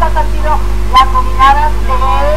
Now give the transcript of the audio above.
estas han sido las nominadas de